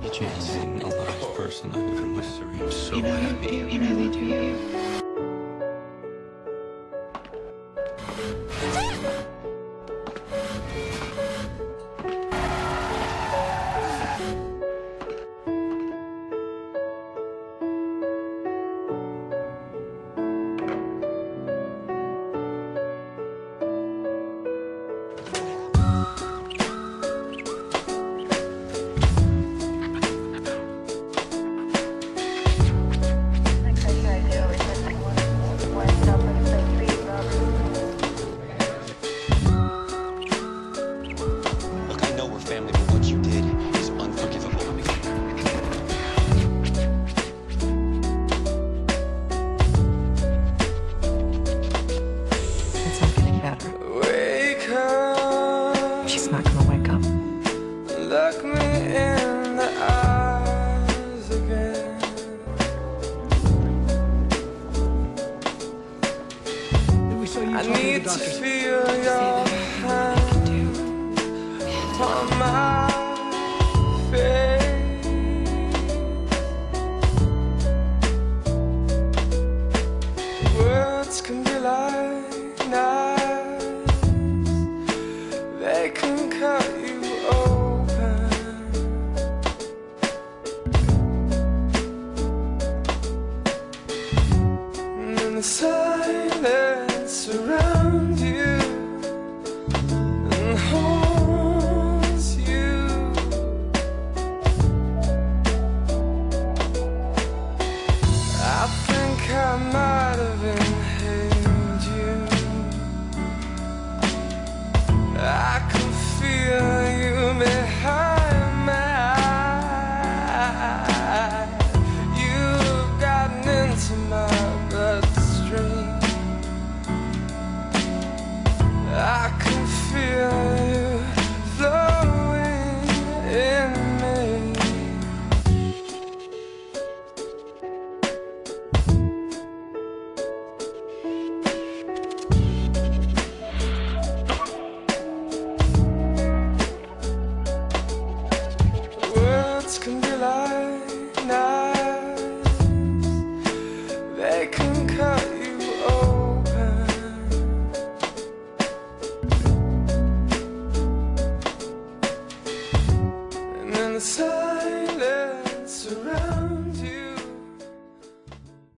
Being the last person I've ever met. I'm so You know happy. You know wake up. look me in the eyes again. I need to feel your hand on my inside. inside